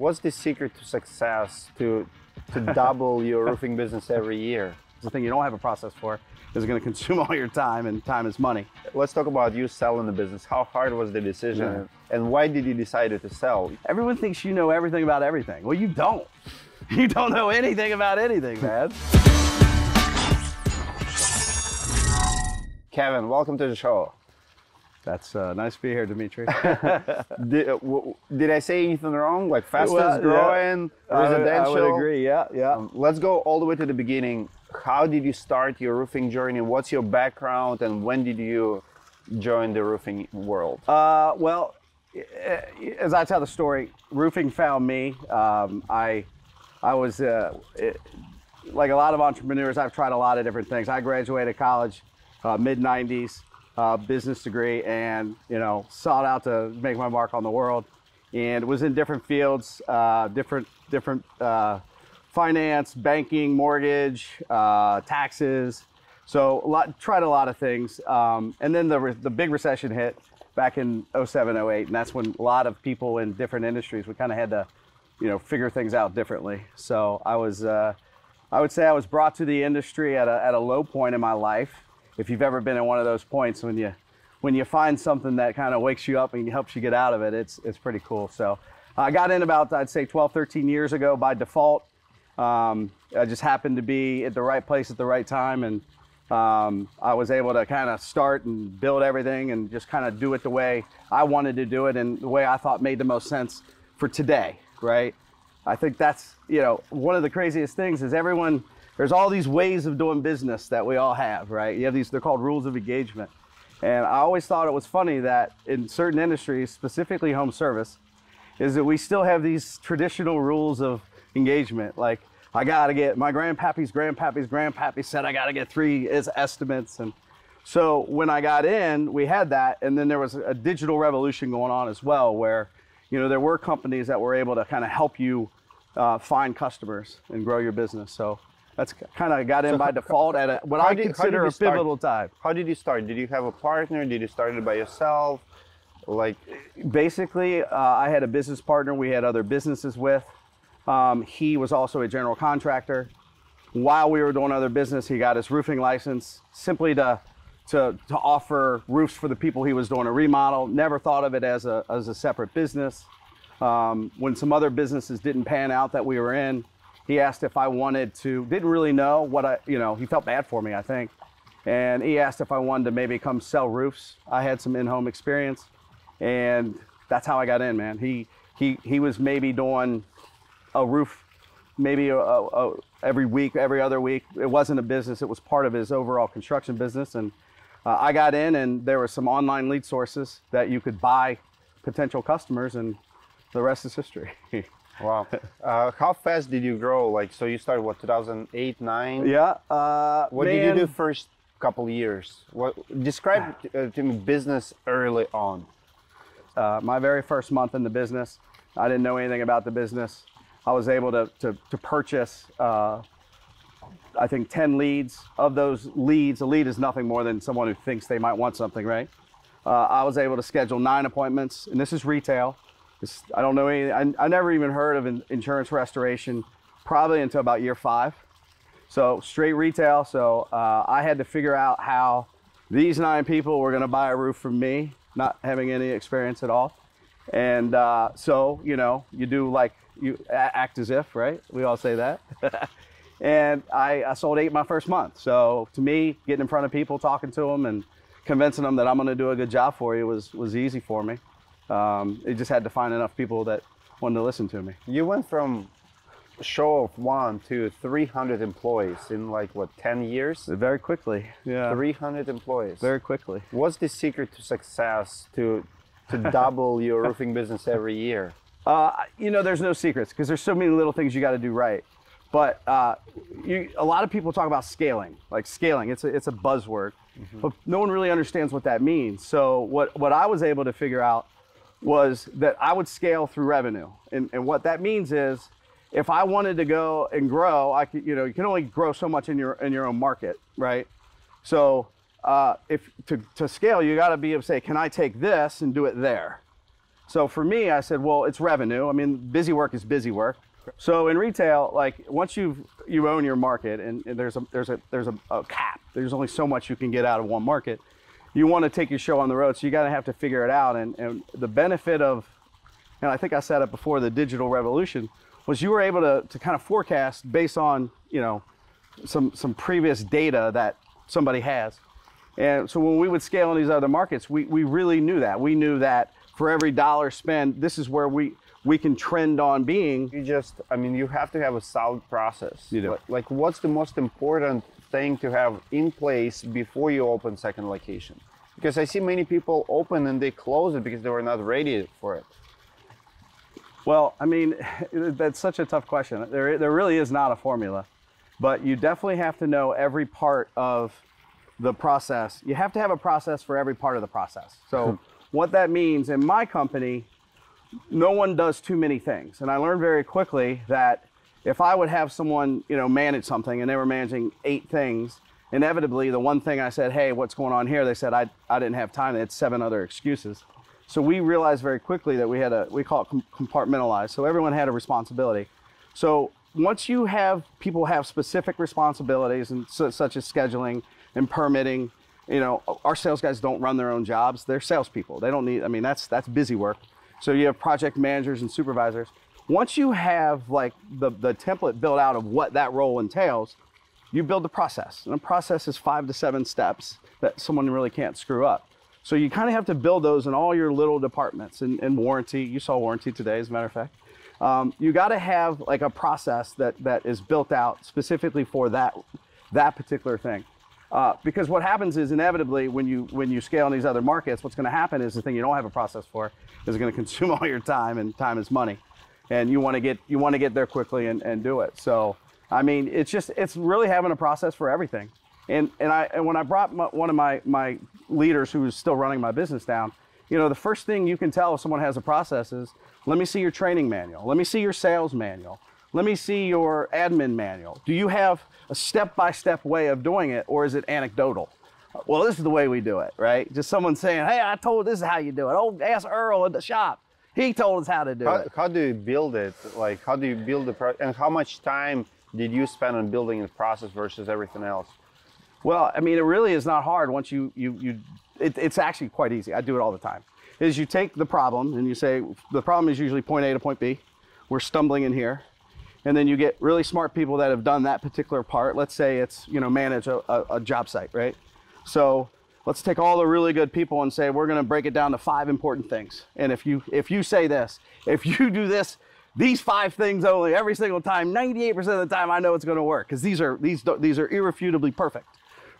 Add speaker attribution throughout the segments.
Speaker 1: What's the secret to success to to double your roofing business every year?
Speaker 2: It's the thing you don't have a process for is going to consume all your time, and time is money.
Speaker 1: Let's talk about you selling the business. How hard was the decision, and why did you decide to sell?
Speaker 2: Everyone thinks you know everything about everything. Well, you don't. You don't know anything about anything, man.
Speaker 1: Kevin, welcome to the show.
Speaker 2: That's uh, nice to be here, Dmitry.
Speaker 1: Did, uh, w- did I say anything wrong? Like fastest
Speaker 2: Well, yeah.
Speaker 1: growing,
Speaker 2: I would-
Speaker 1: residential?
Speaker 2: I would agree. Yeah, yeah.
Speaker 1: Um, let's go all the way to the beginning. How did you start your roofing journey? What's your background, and when did you join the roofing world?
Speaker 2: Uh, well, eh, as I tell the story, roofing found me. Um, I, I was uh, it, like a lot of entrepreneurs. I've tried a lot of different things. I graduated college uh, mid '90s, uh, business degree, and you know sought out to make my mark on the world, and was in different fields, uh, different different uh, finance, banking, mortgage, uh, taxes. So a lot, tried a lot of things, um, and then the the big recession hit back in 07, 08, and that's when a lot of people in different industries we kind of had to, you know, figure things out differently. So I was, uh, I would say I was brought to the industry at a at a low point in my life. If you've ever been in one of those points when you when you find something that kind of wakes you up and helps you get out of it, it's it's pretty cool. So I got in about I'd say 12, 13 years ago by default. Um, I just happened to be at the right place at the right time, and um, I was able to kind of start and build everything and just kind of do it the way I wanted to do it and the way I thought made the most sense for today, right? I think that's, you know, one of the craziest things is everyone, there's all these ways of doing business that we all have, right? You have these, they're called rules of engagement. And I always thought it was funny that in certain industries, specifically home service, is that we still have these traditional rules of engagement. Like, I gotta get my grandpappy's grandpappy's grandpappy said I gotta get three estimates. And so when I got in, we had that. And then there was a digital revolution going on as well, where, you know, there were companies that were able to kind of help you uh, find customers and grow your business. So that's kind of got in by default at a, what I
Speaker 1: did-
Speaker 2: consider a
Speaker 1: start?
Speaker 2: pivotal time.
Speaker 1: How did you start? Did you have a partner? Did you start it by yourself? Like,
Speaker 2: basically, uh, I had a business partner we had other businesses with. Um, he was also a general contractor. While we were doing other business, he got his roofing license simply to, to, to offer roofs for the people he was doing a remodel. Never thought of it as a, as a separate business. Um, when some other businesses didn't pan out that we were in, he asked if I wanted to, didn't really know what I, you know, he felt bad for me, I think. And he asked if I wanted to maybe come sell roofs. I had some in home experience and that's how I got in, man. He he he was maybe doing a roof, maybe a, a, a- every week, every other week. It wasn't a business; it was part of his overall construction business. And uh, I got in, and there were some online lead sources that you could buy potential customers, and the rest is history.
Speaker 1: wow. Uh, how fast did you grow? Like, so you started what, 2008, 9?
Speaker 2: yeah. Uh,
Speaker 1: What did you do first couple years? What describe uh, to me business early on?
Speaker 2: uh, my very first month in the business. I didn't know anything about the business. I was able to, to, to purchase, uh, I think, 10 leads. Of those leads, a lead is nothing more than someone who thinks they might want something, right? Uh, I was able to schedule nine appointments, and this is retail. I don't know any, I, I never even heard of in, insurance restoration probably until about year five. So straight retail. So uh, I had to figure out how these nine people were going to buy a roof from me, not having any experience at all. And uh, so you know, you do like you act as if, right? We all say that. and I, I sold eight my first month. So to me, getting in front of people, talking to them, and convincing them that I'm going to do a good job for you was was easy for me. Um, it just had to find enough people that wanted to listen to me.
Speaker 1: You went from a show of one to 300 employees in like what 10 years?
Speaker 2: Very quickly, yeah.
Speaker 1: 300 employees.
Speaker 2: Very quickly.
Speaker 1: What's the secret to success to to double your roofing business every year?
Speaker 2: Uh, you know, there's no secrets because there's so many little things you got to do right. But uh, you, a lot of people talk about scaling, like scaling. It's a, it's a buzzword, but no one really understands what that means. So what, what I was able to figure out was that I would scale through revenue, and, and what that means is, if I wanted to go and grow, I could, you know, you can only grow so much in your in your own market, right? So uh, if to, to scale, you got to be able to say, can I take this and do it there? So for me, I said, well, it's revenue. I mean, busy work is busy work. So in retail, like once you've you own your market and, and there's a there's a there's a, a cap. There's only so much you can get out of one market. You want to take your show on the road, so you got to have to figure it out. And, and the benefit of, and I think I said it before, the digital revolution was you were able to, to kind of forecast based on you know some some previous data that somebody has. And so when we would scale in these other markets, we, we really knew that. We knew that for every dollar spent, this is where we we can trend on being.
Speaker 1: You just, I mean, you have to have a solid process.
Speaker 2: You do.
Speaker 1: Like, like what's the most important thing to have in place before you open second location? Because I see many people open and they close it because they were not ready for it.
Speaker 2: Well, I mean, that's such a tough question. There, there really is not a formula, but you definitely have to know every part of the process. You have to have a process for every part of the process. So, hmm. what that means in my company, no one does too many things. And I learned very quickly that if I would have someone, you know, manage something and they were managing eight things, inevitably the one thing I said, hey, what's going on here? They said I, I didn't have time. They had seven other excuses. So we realized very quickly that we had a, we call it compartmentalized. So everyone had a responsibility. So once you have people have specific responsibilities and so, such as scheduling and permitting, you know, our sales guys don't run their own jobs. They're salespeople. They don't need, I mean, that's, that's busy work. So you have project managers and supervisors. Once you have like the, the template built out of what that role entails, you build the process. And a process is five to seven steps that someone really can't screw up. So you kind of have to build those in all your little departments and, and warranty. You saw warranty today, as a matter of fact. Um, you got to have like a process that, that is built out specifically for that, that particular thing. Uh, because what happens is inevitably when you when you scale in these other markets, what's going to happen is the thing you don't have a process for is going to consume all your time, and time is money, and you want to get you want to get there quickly and, and do it. So I mean, it's just it's really having a process for everything. And and I and when I brought my, one of my my leaders who was still running my business down, you know, the first thing you can tell if someone has a process is let me see your training manual, let me see your sales manual, let me see your admin manual. Do you have a step by step way of doing it, or is it anecdotal? Well, this is the way we do it, right? Just someone saying, hey, I told this is how you do it. Oh, ask Earl at the shop. He told us how to do
Speaker 1: How,
Speaker 2: it.
Speaker 1: how do you build it? Like, how do you build the pro- and how much time did you spend on building the process versus everything else?
Speaker 2: Well, I mean, it really is not hard once you, you, you it, it's actually quite easy. I do it all the time. Is you take the problem and you say, the problem is usually point A to point B. We're stumbling in here and then you get really smart people that have done that particular part. Let's say it's you know manage a, a, a job site, right? So let's take all the really good people and say we're going to break it down to five important things. And if you if you say this, if you do this, these five things only every single time, 98% of the time, I know it's going to work because these are these these are irrefutably perfect,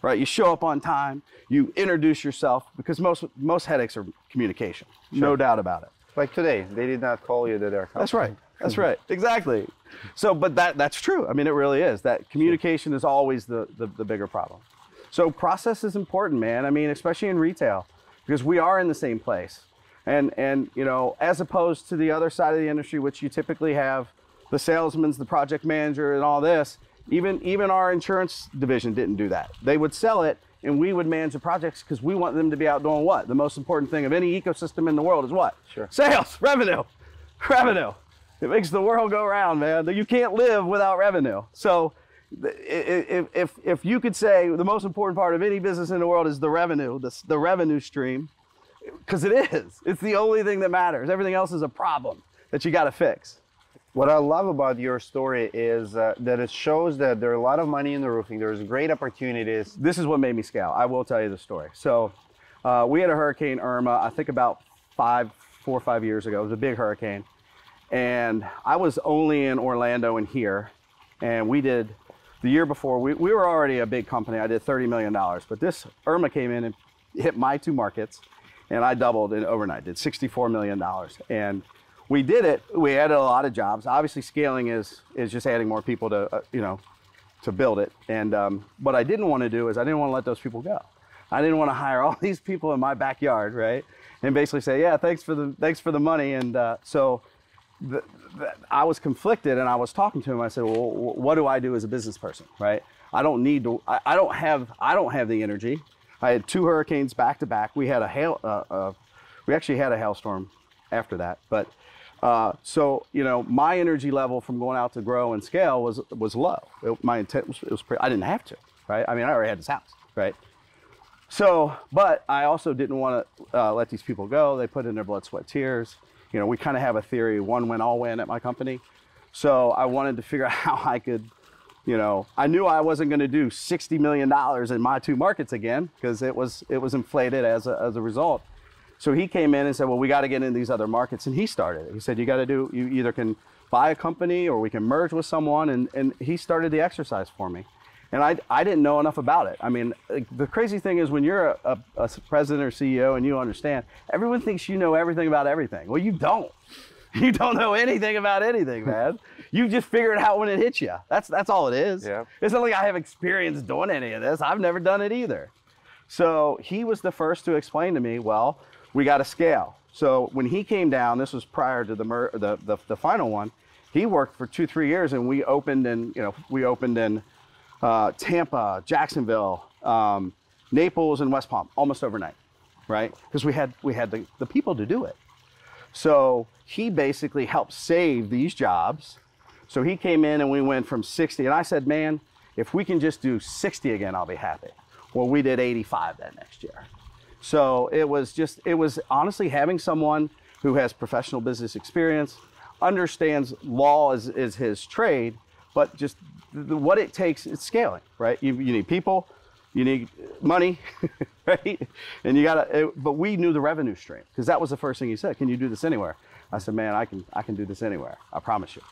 Speaker 2: right? You show up on time, you introduce yourself because most most headaches are communication, no doubt about it.
Speaker 1: Like today, they did not call you that they're coming.
Speaker 2: That's right. That's right. Exactly. So, but that that's true. I mean, it really is. That communication is always the, the, the bigger problem. So process is important, man. I mean, especially in retail, because we are in the same place. And and you know, as opposed to the other side of the industry, which you typically have the salesman's, the project manager, and all this. Even even our insurance division didn't do that. They would sell it, and we would manage the projects because we want them to be out doing what? The most important thing of any ecosystem in the world is what?
Speaker 1: Sure.
Speaker 2: Sales, revenue, revenue. It makes the world go round, man. You can't live without revenue. So, if, if, if you could say the most important part of any business in the world is the revenue, the, the revenue stream, because it is, it's the only thing that matters. Everything else is a problem that you got to fix.
Speaker 1: What I love about your story is uh, that it shows that there are a lot of money in the roofing. There's great opportunities.
Speaker 2: This is what made me scale. I will tell you the story. So, uh, we had a Hurricane Irma, I think about five, four or five years ago. It was a big hurricane and I was only in Orlando and here, and we did the year before. We, we were already a big company. I did thirty million dollars, but this Irma came in and hit my two markets, and I doubled in overnight. Did sixty-four million dollars, and we did it. We added a lot of jobs. Obviously, scaling is is just adding more people to uh, you know to build it. And um, what I didn't want to do is I didn't want to let those people go. I didn't want to hire all these people in my backyard, right? And basically say, yeah, thanks for the thanks for the money. And uh, so the, the, I was conflicted and I was talking to him. I said, well, what do I do as a business person, right? I don't need to, I, I don't have, I don't have the energy. I had two hurricanes back to back. We had a hail, uh, uh, we actually had a hailstorm after that. But uh, so you know, my energy level from going out to grow and scale was was low. It, my intent was, was pretty, I didn't have to, right? I mean, I already had this house, right? So, but I also didn't want to uh, let these people go. They put in their blood, sweat, tears. You know, we kind of have a theory: one win, all win at my company. So I wanted to figure out how I could, you know, I knew I wasn't going to do sixty million dollars in my two markets again because it was it was inflated as a, as a result. So he came in and said, well, we got to get in these other markets, and he started it. He said, you got to do, you either can buy a company or we can merge with someone, and and he started the exercise for me. And I, I didn't know enough about it. I mean, the crazy thing is when you're a, a, a president or CEO and you understand, everyone thinks you know everything about everything. Well, you don't. You don't know anything about anything, man. you just figure it out when it hits you. That's that's all it is.
Speaker 1: Yeah.
Speaker 2: It's not like I have experience doing any of this. I've never done it either. So he was the first to explain to me, well, we got to scale. So when he came down, this was prior to the, the, the the final one. He worked for two three years, and we opened in you know we opened in uh, Tampa, Jacksonville, um, Naples, and West Palm almost overnight, right? Because we had we had the, the people to do it. So he basically helped save these jobs. So he came in and we went from 60, and I said, man, if we can just do 60 again, I'll be happy. Well, we did 85 that next year. So it was just, it was honestly having someone who has professional business experience, understands law is, is his trade, but just what it takes is scaling, right? You, you need people, you need money, right? And you gotta, but we knew the revenue stream because that was the first thing he said. Can you do this anywhere? I said, man, I can, I can do this anywhere. I promise you.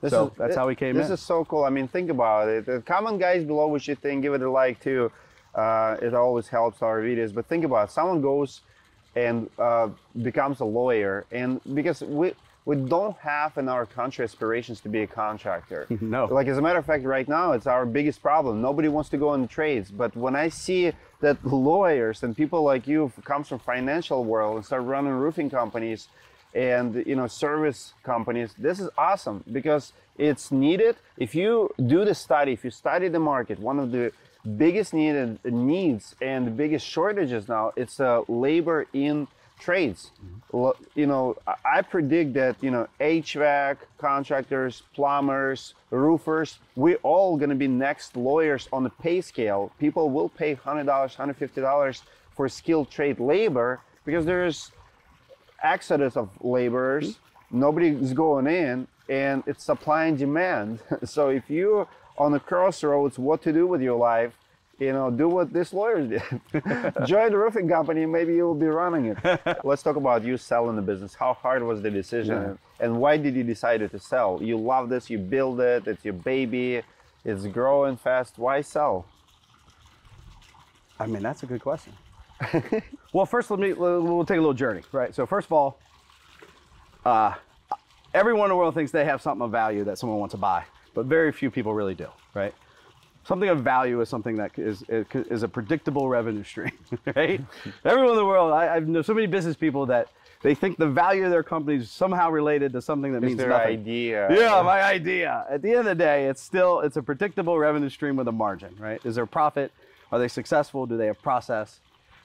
Speaker 1: This
Speaker 2: so
Speaker 1: is,
Speaker 2: that's how we came
Speaker 1: this
Speaker 2: in.
Speaker 1: This is so cool. I mean, think about it. The comment guys below what you think, give it a like too. Uh, it always helps our videos. But think about it. someone goes and uh, becomes a lawyer, and because we we don't have in our country aspirations to be a contractor.
Speaker 2: No.
Speaker 1: Like as a matter of fact, right now it's our biggest problem. Nobody wants to go in trades. But when I see that lawyers and people like you comes from financial world and start running roofing companies and you know service companies this is awesome because it's needed if you do the study if you study the market one of the biggest needed needs and the biggest shortages now it's uh, labor in trades Lo- you know I- predict that you know hvac contractors plumbers roofers we're all going to be next lawyers on the pay scale people will pay $100 $150 for skilled trade labor because there's exodus of laborers. Nobody's going in, and it's supply and demand. so if you are on the crossroads, what to do with your life, you know, do what this lawyer did. Join the roofing company, maybe you will be running it. Let's talk about you selling the business. How hard was the decision,
Speaker 2: Yeah.
Speaker 1: and why did you decide to sell? You love this, you build it, it's your baby, it's growing fast. Why sell?
Speaker 2: I mean, that's a good question. well, first, let me we'll we'll take a little journey, right? So, first of all, uh, everyone in the world thinks they have something of value that someone wants to buy, but very few people really do, right? Something of value is something that is is a predictable revenue stream, right? Everyone in the world, I, I know so many business people that they think the value of their company is somehow related to something that
Speaker 1: Is
Speaker 2: means
Speaker 1: their
Speaker 2: nothing.
Speaker 1: idea?
Speaker 2: Yeah, my idea. At the end of the day, it's still it's a predictable revenue stream with a margin, right? Is there profit? Are they successful? Do they have process?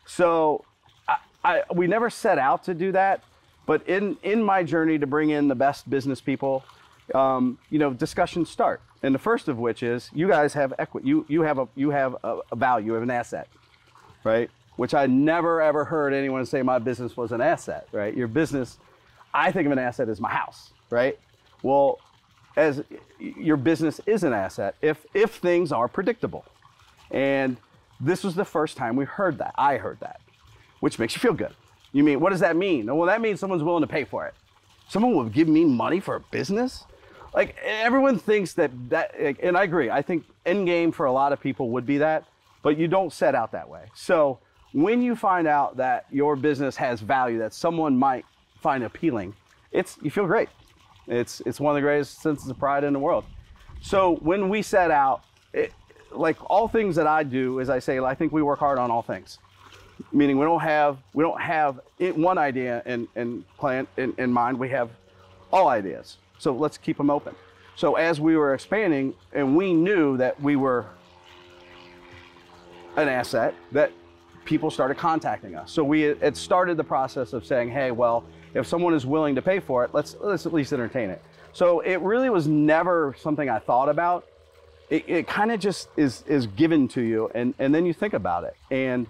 Speaker 2: So, I, I we never set out to do that, but in in my journey to bring in the best business people, um, you know, discussions start. And the first of which is you guys have equity. You you have a you have a, a value. You have an asset, right? Which I never ever heard anyone say my business was an asset, right? Your business, I think of an asset as my house, right? Well, as your business is an asset if if things are predictable. And this was the first time we heard that. I heard that, which makes you feel good. You mean, what does that mean? Well, that means someone's willing to pay for it. Someone will give me money for a business? Like everyone thinks that that, and I agree. I think end game for a lot of people would be that, but you don't set out that way. So when you find out that your business has value that someone might find appealing, it's you feel great. It's it's one of the greatest senses of pride in the world. So when we set out, it, like all things that I do, as I say, I think we work hard on all things. Meaning we don't have we don't have one idea in, in plan in, in mind. We have all ideas. So let's keep them open. So as we were expanding, and we knew that we were an asset, that people started contacting us. So we had started the process of saying, hey, well, if someone is willing to pay for it, let's let's at least entertain it. So it really was never something I thought about. It, it kind of just is is given to you, and and then you think about it. And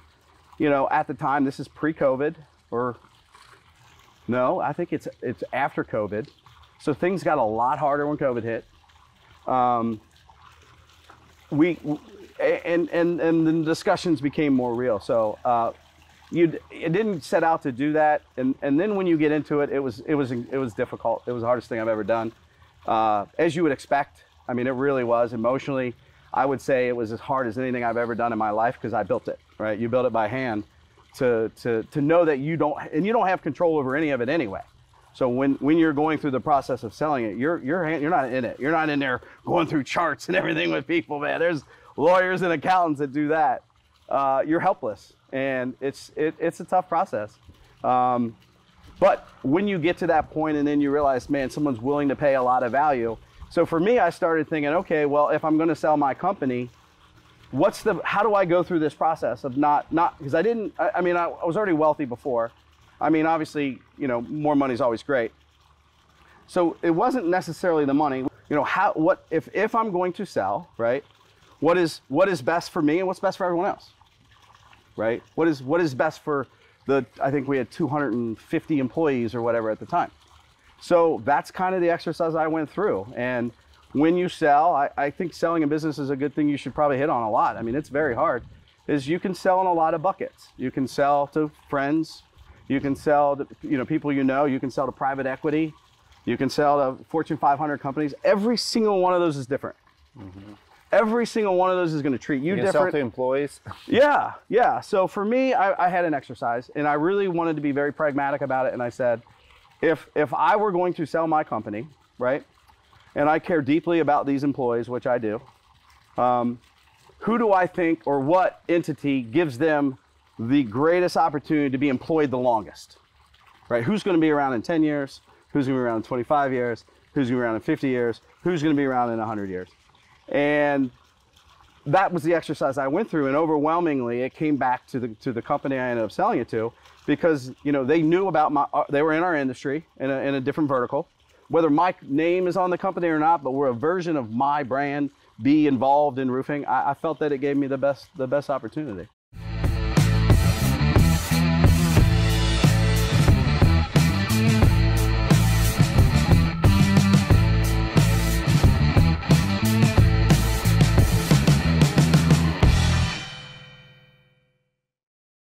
Speaker 2: you know, at the time, this is pre-COVID, or no, I think it's it's after COVID. So things got a lot harder when COVID hit. Um, we and and and the discussions became more real. So uh, you it didn't set out to do that, and and then when you get into it, it was it was it was difficult. It was the hardest thing I've ever done, uh, as you would expect. I mean, it really was emotionally. I would say it was as hard as anything I've ever done in my life because I built it. Right, you built it by hand. To, to, to know that you don't and you don't have control over any of it anyway. So when, when you're going through the process of selling it, you're you're you're not in it. You're not in there going through charts and everything with people, man. There's lawyers and accountants that do that. Uh, you're helpless, and it's it, it's a tough process. Um, but when you get to that point, and then you realize, man, someone's willing to pay a lot of value. So for me, I started thinking, okay, well, if I'm going to sell my company, what's the how do I go through this process of not not because I didn't. I, I mean, I, I was already wealthy before. I mean, obviously, you know, more money is always great. So it wasn't necessarily the money. You know, how what if if I'm going to sell, right? What is what is best for me and what's best for everyone else? Right? What is what is best for the I think we had 250 employees or whatever at the time. So that's kind of the exercise I went through. And when you sell, I, I think selling a business is a good thing you should probably hit on a lot. I mean, it's very hard. Is you can sell in a lot of buckets. You can sell to friends, you can sell to you know people you know. You can sell to private equity. You can sell to Fortune 500 companies. Every single one of those is different. Mm-hmm. Every single one of those is going to treat you,
Speaker 1: You
Speaker 2: different.
Speaker 1: sell to employees.
Speaker 2: Yeah, yeah. So for me, I, I had an exercise, and I really wanted to be very pragmatic about it. And I said, if if I were going to sell my company, right, and I care deeply about these employees, which I do, um, who do I think or what entity gives them the greatest opportunity to be employed the longest? Right? Who's going to be around in 10 years? Who's going to be around in 25 years? Who's going to be around in 50 years? Who's going to be around in 100 years? And that was the exercise I went through, and overwhelmingly, it came back to the to the company I ended up selling it to, because you know they knew about my uh, they were in our industry in a, in a different vertical, whether my name is on the company or not, but we're a version of my brand. Be involved in roofing. I, I felt that it gave me the best the best opportunity.